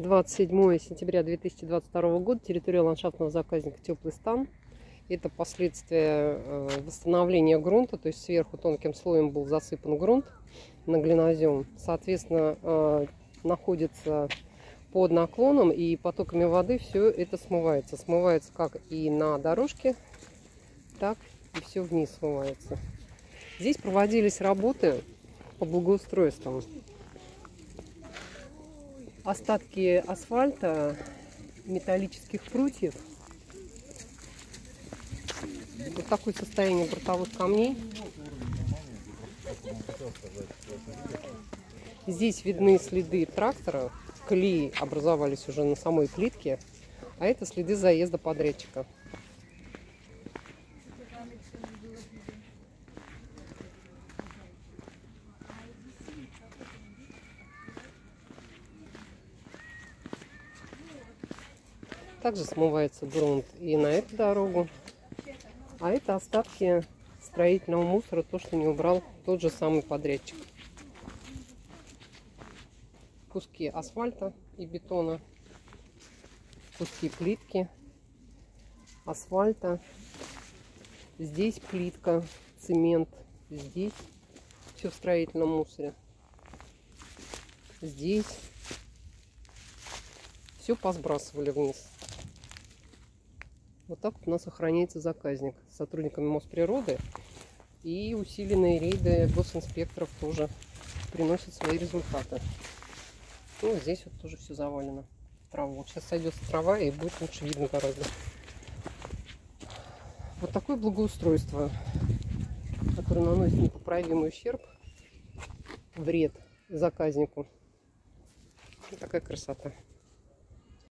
27 сентября 2022 года. Территория ландшафтного заказника Теплый стан. Это последствия э, восстановления грунта, то есть сверху тонким слоем был засыпан грунт на глинозем. Соответственно, э, находится под наклоном и потоками воды все это смывается. Смывается как и на дорожке, так и все вниз смывается. Здесь проводились работы по благоустройству. Остатки асфальта, металлических прутьев. Вот такое состояние бортовых камней. Здесь видны следы трактора. Колеи образовались уже на самой плитке. А это следы заезда подрядчика. Также смывается грунт и на эту дорогу. А это остатки строительного мусора, то, что не убрал тот же самый подрядчик. Куски асфальта и бетона, куски плитки, асфальта. Здесь плитка, цемент, здесь все в строительном мусоре. Здесь все посбрасывали вниз. Вот так вот у нас охраняется заказник с сотрудниками Мосприроды. И усиленные рейды госинспекторов тоже приносят свои результаты. Ну, здесь вот тоже все завалено траву. Сейчас сойдется трава и будет лучше видно гораздо. Вот такое благоустройство, которое наносит непоправимый ущерб, вред заказнику. такая красота.